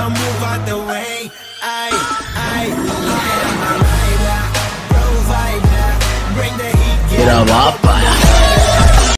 so move out the way. I, I, I am a rider, provider. Bring the heat, Get up.